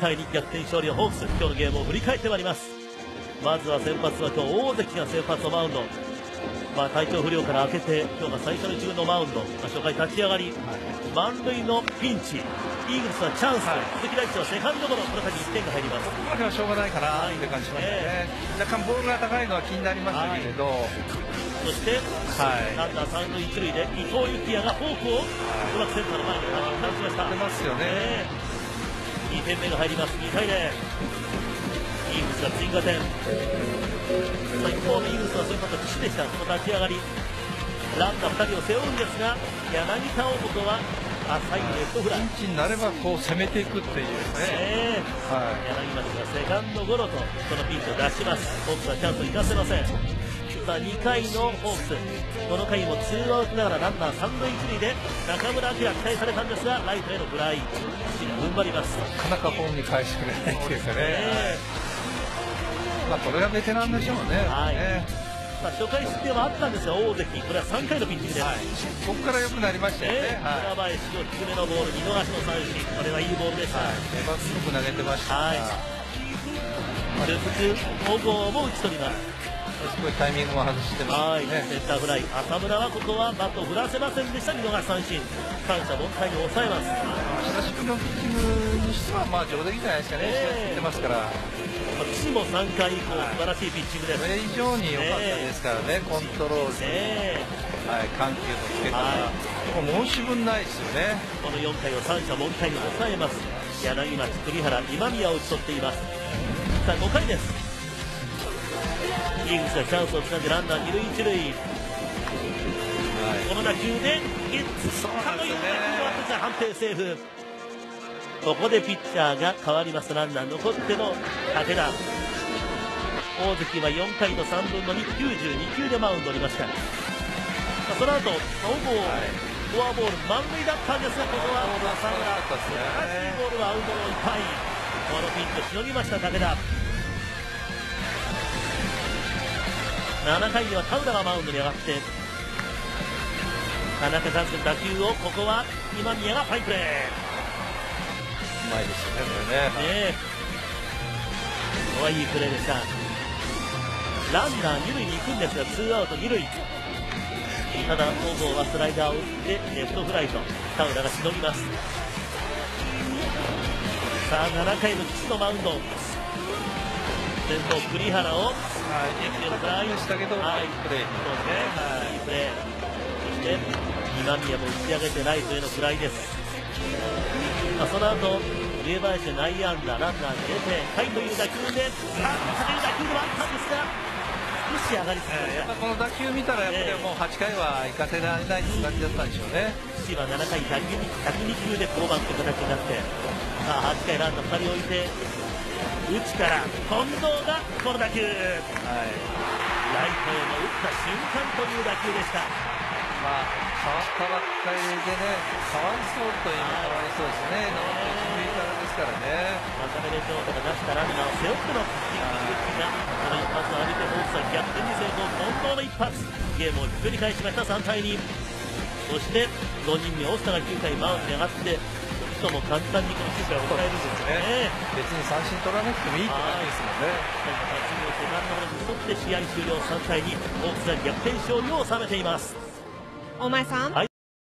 対に逆転勝利のホークス今日のゲームを振り返ってまいります。まずは先発は今日大関が先発のマウンド。まあ、体調不良から明けて今日が最初の自分のマウンド、まあ、初回立ち上がり、満塁のピンチ。イーグルスはチャンス、はい、鈴木大地はセカンドゴロ。この先1点が入ります。ここまではしょうがないかなとい。う感じしましたね、若干ボールが高いのは気になりましたけれど、はい、そして、はい、ランナー三塁一塁で伊藤幸也がフォークをうまくセンターの前に放ちました。出ますよね、2点目が入ります。2対0イーグルスが追加点。まあ、一方のイーグルスはそういうこと岸でした。その立ち上がり。ランナー2人を背負うんですが柳田王子はあ最後レフトフライ。ピンチになればこう攻めていくっていうね、え。ーはい、柳町がセカンドゴロとこのピンチを出します。ホークスはチャンスを生かせませんさあ2回のホークスこの回もツーアウトながらランナー三塁一塁で中村晃期待されたんですがライトへのフライ。踏ん張りますなかなかホームに返してくれないっていうかね、えーまあ、これがベテランでしょうね。はい、ねまあ、初回失点はあったんですが大関。これは3回のピンチで。す、はい、ここから良くなりましたよね、林の低めのボール見逃しの三振。これはいいボールでした、はい、粘く投げてました。はい。続く小郷も打ち取りますすごいタイミングも外してますね、センターフライ。浅村はここはバットを振らせませんでした。見逃し三振。三者凡退に抑えます。久しぶりのピッチングにしてはまあ上出来じゃないですかね、えー、ってますから。岸も3回以降、素晴らしいピッチングです。それ以上に良かったですからね、コントロール、ね、はい、緩急のつけ方、はい、申し分ないですよね。この4回を三者凡退に抑えます。柳町、栗原、今宮を打ち取っています。さあ、5回です。イーグルスがチャンスをつかんでランナー二塁一塁。はい、この打球でゲッツかという打球の当て判定セーフ。ここでピッチャーが変わります。ランナー残っての武田。大関は4回と3分の292球でマウンドにいました。その後小郷、フォアボール満塁だったんですがここは浅村素晴らしいボールはアウトローいっぱいこのピンチをしのぎました武田7回には田浦がマウンドに上がって田中監督打球をここは今宮がファインプレーまいですよね、これね。ねここはいいプレーでした。ランナー二塁に行くんですが、ツーアウト二塁。ただ、はスライダーを打ってレフトフライと、田浦がしのぎます。さあ、7回の岸のマウンド。先頭、栗原を、はい、フライしたけど、はい、プレー。そうですね。はい、いいプレー。そして、今宮も打ち上げてライトへのフライです。まあ、その後上林で内野安打ランナー出て下位という打球でさあ勝てる打球ではあったんですが少し上がりすぎました、やっぱこの打球見たらやっぱりもう8回は行かせられないって感じだったんでしょうね岸は7回102 102球で降板という形になってさあ8回ランナー2人置いて内から近藤がこの打球、はい、ライトへの打った瞬間という打球でした。まあ変わったばっかりでね、かわいそうというかわいそうですね、からですからね。渡辺翔太が出したランナーを背負ってのピッチングが、この一発を浴びて、ホークスは逆転に成功、近藤の一発、ゲームをひっくり返しました、3対2。そして5人目、オスタが9回マウンドに上がって、人も簡単にこのを迎えるんですね。別に三振取らなくてもいいって感じですもんね。セカンドゴロに沿って試合終了3対2、ホークスが逆転勝利を収めています。大前さん、はい